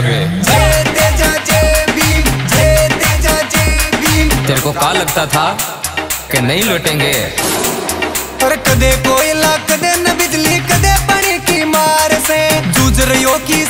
आ गए तेरे को कहा लगता था कि नहीं लौटेंगे? पर कदे कोयला, कदे न बिजली, कदे पानी की मार से जूझ रही हो की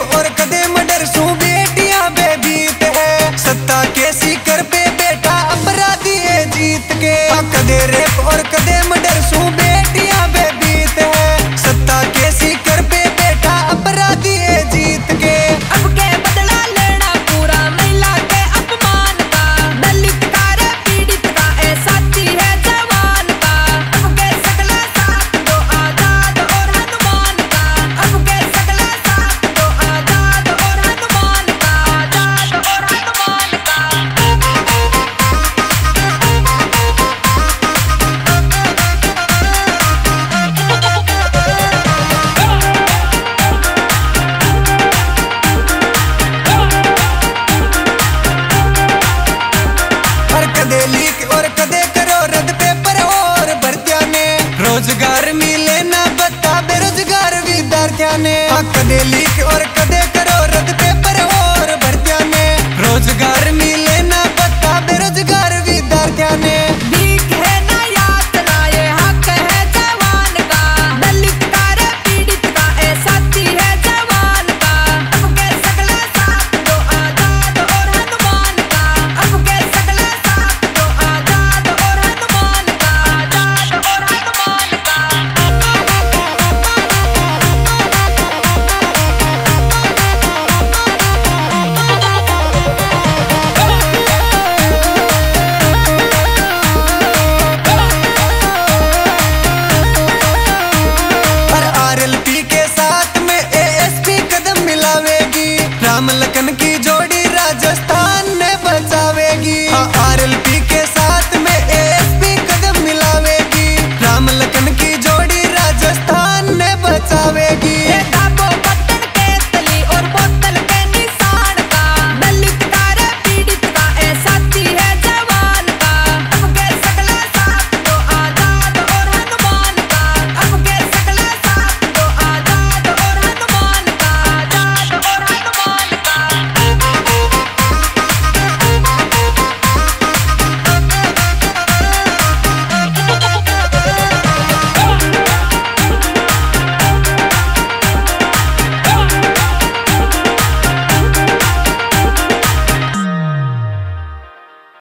और कदे मडर सू बेटिया बेबीत है। सत्ता के सीकर पे बेटा अपराधी है जीत के। हाँ, कदे रेप और कदे मडर